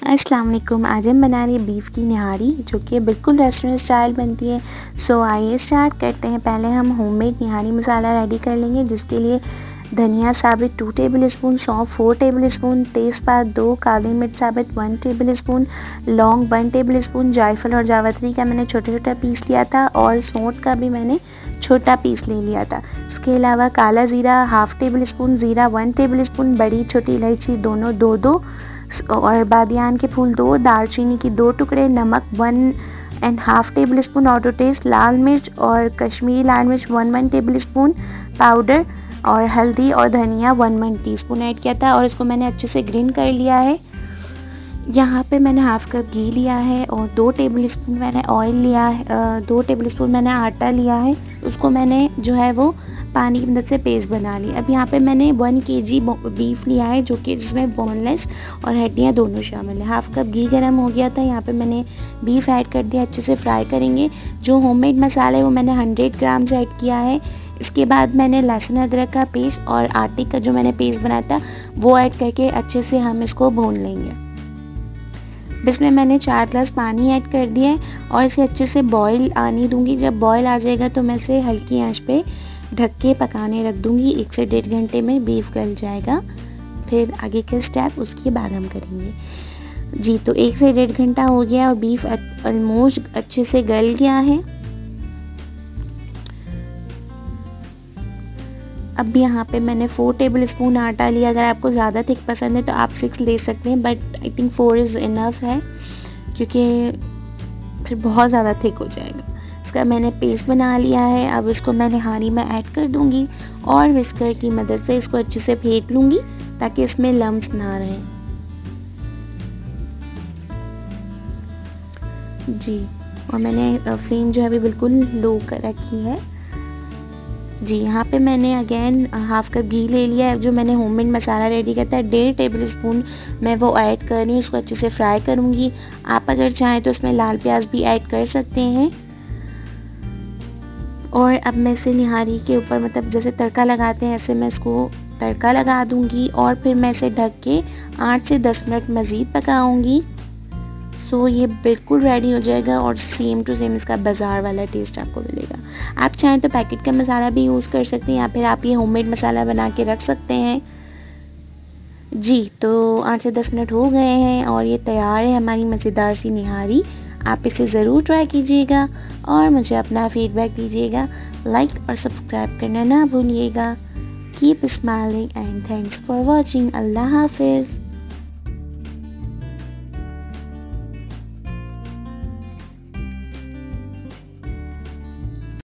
अस्सलाम वालेकुम। आज हम बना रहे हैं बीफ की निहारी, जो कि बिल्कुल रेस्टोरेंट स्टाइल बनती है। सो आइए स्टार्ट करते हैं। पहले हम होममेड निहारी मसाला रेडी कर लेंगे, जिसके लिए धनिया साबित टू टेबल स्पून सौंफ फोर टेबल स्पून तेज़पात दो, काली मिर्च साबित वन टेबल स्पून लौंग वन टेबल स्पून जायफल और जावत्री का मैंने छोटा छोटा पीस लिया था और सौंठ का भी मैंने छोटा पीस ले लिया था। इसके अलावा काला ज़ीरा हाफ़ टेबल स्पून ज़ीरा वन टेबल स्पून बड़ी छोटी इलायची दोनों दो दो और बादियान के फूल दो, दालचीनी की दो टुकड़े, नमक one and half tablespoon ऑटो टेस्ट लाल मिर्च और कश्मीरी लाल मिर्च one one tablespoon powder और हल्दी और धनिया one one teaspoon add किया था और इसको मैंने अच्छे से ग्रीन कर लिया है। यहाँ पे मैंने हाफ़ कप घी लिया है और दो टेबल स्पून मैंने ऑयल लिया है दो टेबल स्पून मैंने आटा लिया है। उसको मैंने जो है वो पानी की मदद से पेस्ट बना ली। अब यहाँ पे मैंने वन के जी बीफ लिया है, जो कि जिसमें बोनलेस और हड्डियाँ दोनों शामिल है। हाफ़ कप घी गर्म हो गया था, यहाँ पे मैंने बीफ ऐड कर दिया, अच्छे से फ्राई करेंगे। जो होममेड मसाला है, वो मैंने हंड्रेड ग्राम से ऐड किया है। इसके बाद मैंने लहसुन, अदरक का पेस्ट और आटे का जो मैंने पेस्ट बनाया था, वो ऐड करके अच्छे से हम इसको भून लेंगे। इसमें मैंने चार ग्लास पानी ऐड कर दिया है और इसे अच्छे से बॉईल आने दूँगी। जब बॉईल आ जाएगा तो मैं इसे हल्की आँच पे ढक के पकाने रख दूँगी। एक से डेढ़ घंटे में बीफ गल जाएगा। फिर आगे के स्टेप उसके बाद हम करेंगे। जी तो एक से डेढ़ घंटा हो गया और बीफ ऑलमोस्ट अच्छे से गल गया है। अब यहाँ पे मैंने फोर टेबल स्पून आटा लिया। अगर आपको ज़्यादा थिक पसंद है तो आप सिक्स ले सकते हैं but I think four is enough है, क्योंकि फिर बहुत ज़्यादा थिक हो जाएगा। इसका मैंने पेस्ट बना लिया है, अब इसको मैं निहारी में ऐड कर दूँगी और विस्कर की मदद से इसको अच्छे से फेंट लूँगी ताकि इसमें लम्स ना रहे। जी, और मैंने फ्लेम जो है अभी बिल्कुल लो कर रखी है। जी, यहाँ पे मैंने अगेन हाफ़ कप घी ले लिया है, जो मैंने होममेड मसाला रेडी किया था, डेढ़ टेबल स्पून मैं वो ऐड कर रही हूँ, उसको अच्छे से फ्राई करूँगी। आप अगर चाहें तो उसमें लाल प्याज भी ऐड कर सकते हैं। और अब मैं इसे निहारी के ऊपर मतलब जैसे तड़का लगाते हैं, ऐसे मैं इसको तड़का लगा दूँगी और फिर मैं इसे ढक के आठ से दस मिनट मज़ीद पकाऊँगी। सो ये बिल्कुल रेडी हो जाएगा और सेम टू सेम इसका बाज़ार वाला टेस्ट आपको मिलेगा। आप चाहें तो पैकेट का मसाला भी यूज़ कर सकते हैं या फिर आप ये होममेड मसाला बना के रख सकते हैं। जी तो आठ से दस मिनट हो गए हैं और ये तैयार है हमारी मज़ेदार सी निहारी। आप इसे ज़रूर ट्राई कीजिएगा। और मुझे अपना फीडबैक दीजिएगा। लाइक और सब्सक्राइब करना ना भूलिएगा। Keep smiling and thanks for watching अल्लाह हाफिज़।